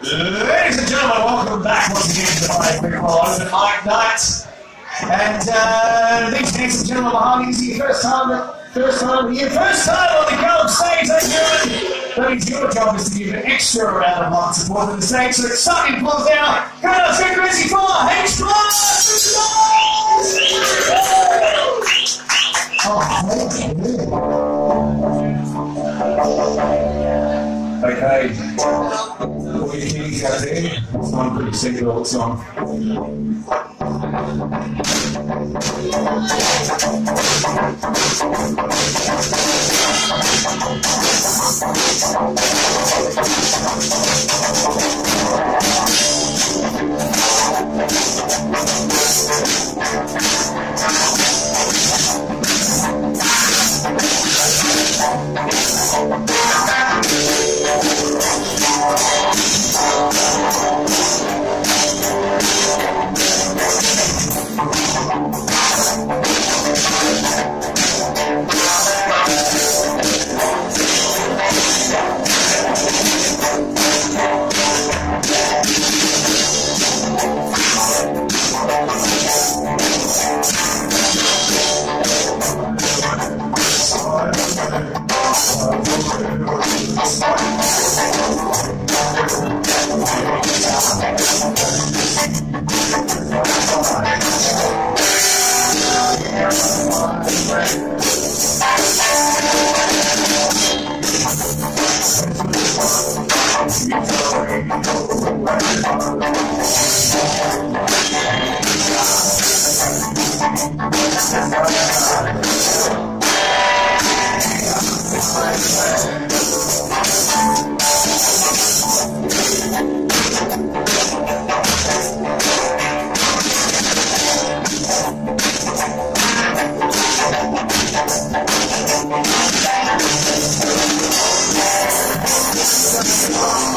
Ladies and gentlemen, welcome back once again to the High Quick Open Mic Night. And uh, these ladies and gentlemen behind is your first time, first time year, first time on the Golden Stage, ladies and. That means your job is to give an extra round of hard support to the stage. So it's. Come on, let's go crazy for H Block! You think out? I'm pretty the song. Thank you.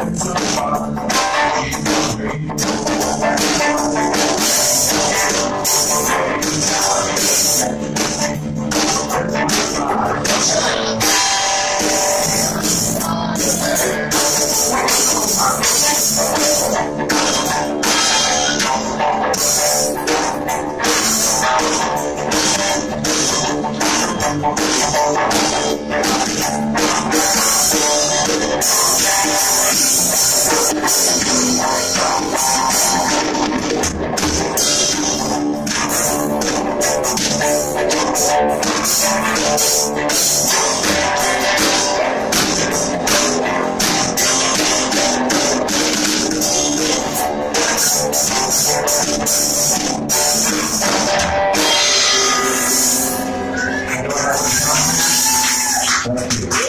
I'm Gracias.